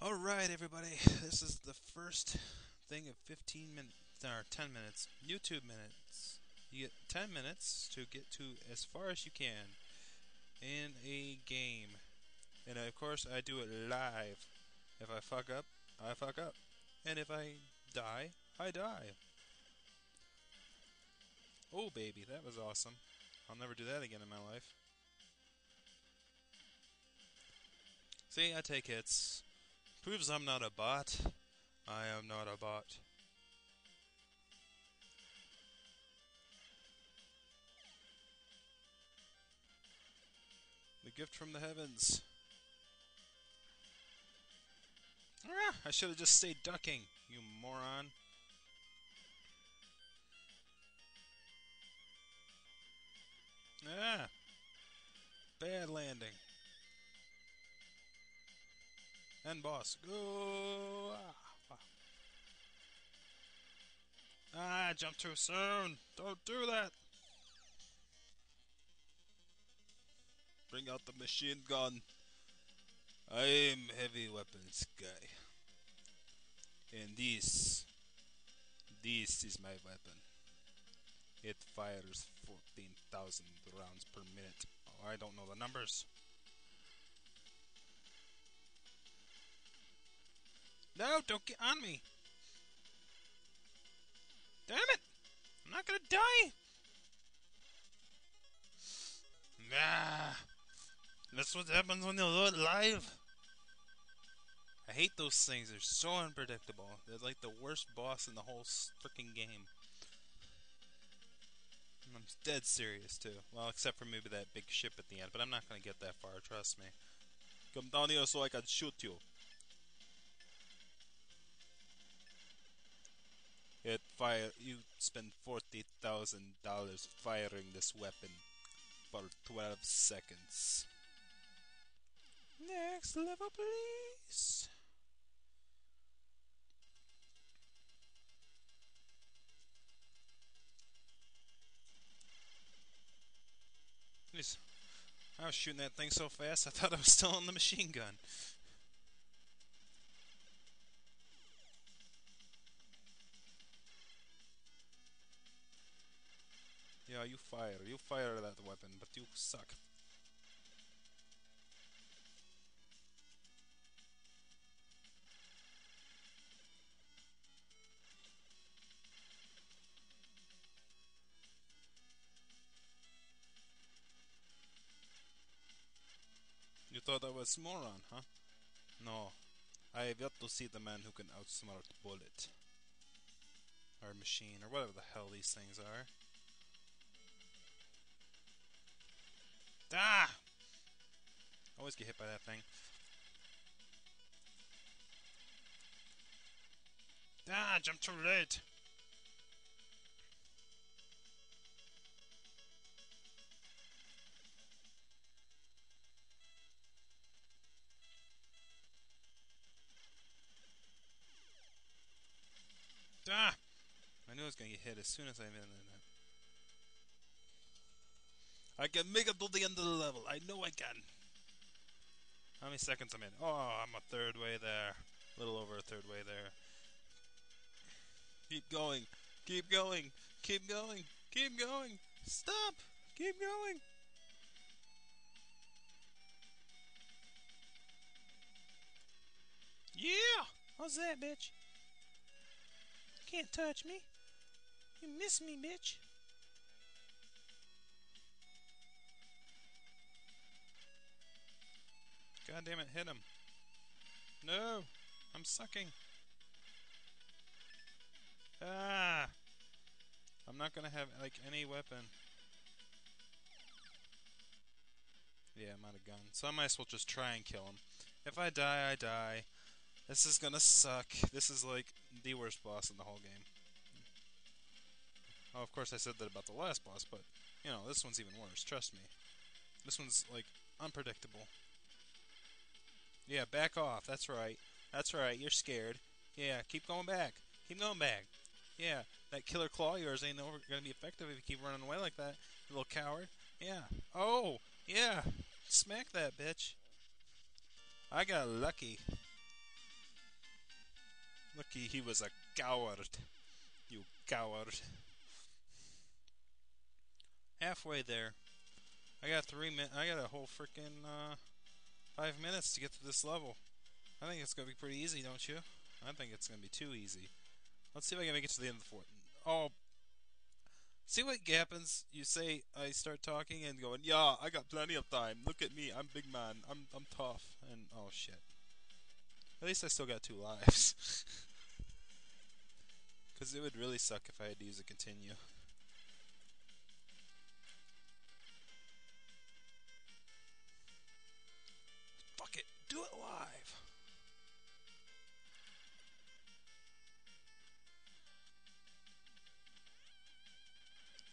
All right, everybody. This is the first thing of 15 minutes or 10 minutes, YouTube minutes. You get 10 minutes to get to as far as you can in a game. And of course, I do it live. If I fuck up, I fuck up. And if I die, I die. Oh, baby, that was awesome. I'll never do that again in my life. See, I take hits. Proves I'm not a bot. I am not a bot. The gift from the heavens. Ah, I should have just stayed ducking, you moron. And boss. Go! Ah, jump too soon! Don't do that! Bring out the machine gun. I'm heavy weapons guy. And this, this is my weapon. It fires 14,000 rounds per minute. Oh, I don't know the numbers. No, don't get on me. Damn it! I'm not gonna die! Nah. That's what happens when you do it live. I hate those things. They're so unpredictable. They're like the worst boss in the whole freaking game. And I'm dead serious too. Well, except for maybe that big ship at the end, but I'm not gonna get that far. Trust me. Come down here so I can shoot you. It fire. You spend forty thousand dollars firing this weapon for twelve seconds. Next level, please. Jeez. I was oh, shooting that thing so fast, I thought I was still on the machine gun. Yeah, you fire. You fire that weapon, but you suck. You thought I was moron, huh? No. I have yet to see the man who can outsmart Bullet. Or Machine, or whatever the hell these things are. Always get hit by that thing. Ah, jump too late. Ah! I knew I was going to get hit as soon as I went in that. I can make it to the end of the level. I know I can. How many seconds I'm in? Oh, I'm a third way there. A little over a third way there. Keep going. Keep going. Keep going. Keep going. Stop. Keep going. Yeah! How's that, bitch? Can't touch me. You miss me, bitch. God damn it, hit him. No! I'm sucking. Ah! I'm not gonna have, like, any weapon. Yeah, I'm out of gun. So I might as well just try and kill him. If I die, I die. This is gonna suck. This is, like, the worst boss in the whole game. Oh, of course I said that about the last boss, but, you know, this one's even worse. Trust me. This one's, like, unpredictable. Yeah, back off. That's right. That's right. You're scared. Yeah, keep going back. Keep going back. Yeah, that killer claw of yours ain't over, gonna be effective if you keep running away like that, you little coward. Yeah. Oh, yeah. Smack that bitch. I got lucky. Lucky he was a coward. You coward. Halfway there. I got three min. I got a whole freaking uh, five minutes to get to this level. I think it's gonna be pretty easy, don't you? I think it's gonna be too easy. Let's see if I can make it to the end of the fort. Oh, see what happens? You say I start talking and going, "Yeah, I got plenty of time. Look at me, I'm big man. I'm I'm tough." And oh shit. At least I still got two lives. Because it would really suck if I had to use a continue. It, do it live.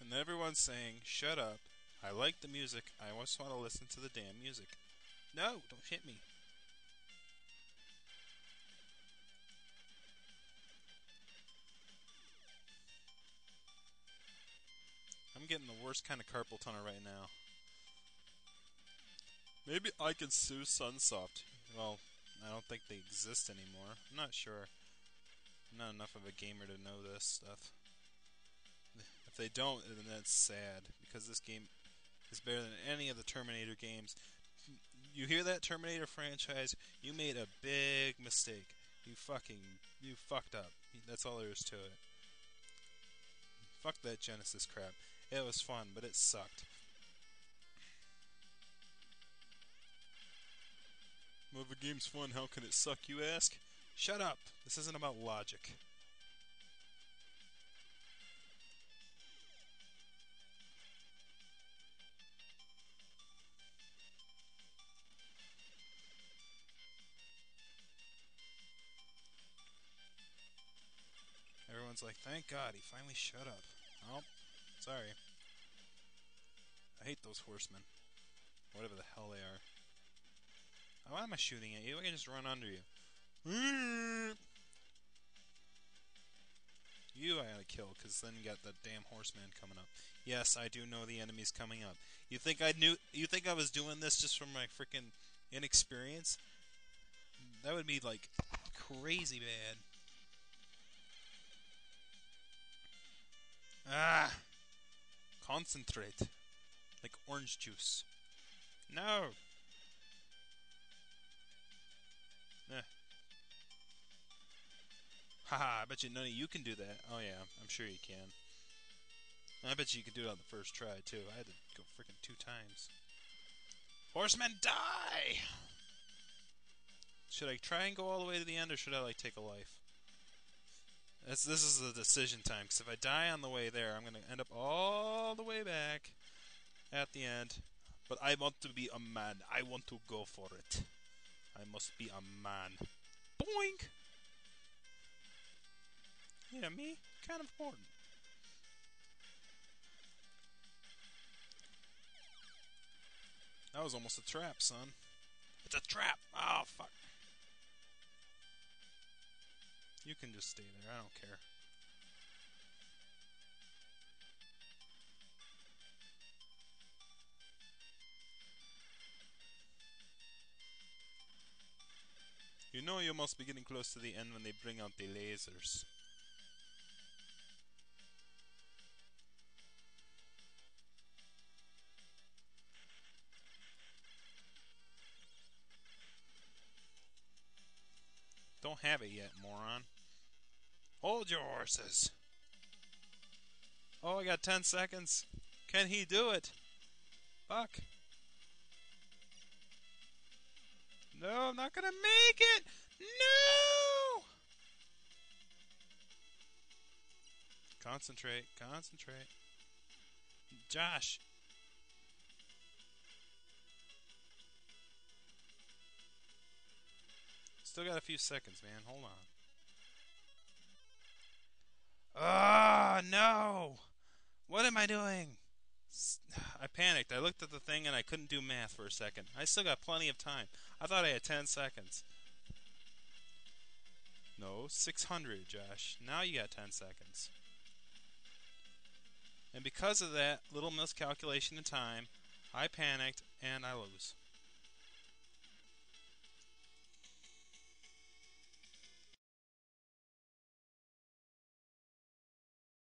And everyone's saying, shut up. I like the music. I just want to listen to the damn music. No, don't hit me. I'm getting the worst kind of carpal tunnel right now. Maybe I could sue Sunsoft. Well, I don't think they exist anymore. I'm not sure. I'm not enough of a gamer to know this stuff. If they don't, then that's sad because this game is better than any of the Terminator games. You hear that Terminator franchise? You made a big mistake. You fucking you fucked up. That's all there is to it. Fuck that Genesis crap. It was fun, but it sucked. Well, the game's fun, how can it suck, you ask? Shut up! This isn't about logic. Everyone's like, thank God, he finally shut up. Oh, sorry. I hate those horsemen. Whatever the hell they are. Why am I shooting at you? I can just run under you. You I gotta kill, because then you got the damn horseman coming up. Yes, I do know the enemy's coming up. You think I knew? You think I was doing this just from my freaking inexperience? That would be like crazy bad. Ah! Concentrate. Like orange juice. No! Haha, I bet you none of you can do that. Oh yeah, I'm sure you can. I bet you could do it on the first try too. I had to go freaking two times. Horsemen die! Should I try and go all the way to the end, or should I like take a life? This this is the decision time. Because if I die on the way there, I'm gonna end up all the way back at the end. But I want to be a man. I want to go for it. I must be a man. Boink! Yeah, me? Kind of important. That was almost a trap, son. It's a trap! Oh, fuck. You can just stay there, I don't care. You know you must be getting close to the end when they bring out the lasers. Don't have it yet, moron. Hold your horses. Oh, I got 10 seconds. Can he do it? Fuck. No, I'm not gonna make it! No! Concentrate, concentrate. Josh. Still got a few seconds, man. Hold on. Ah, oh, no! What am I doing? I panicked. I looked at the thing and I couldn't do math for a second. I still got plenty of time. I thought I had 10 seconds. No, 600, Josh. Now you got 10 seconds. And because of that little miscalculation in time, I panicked and I lose.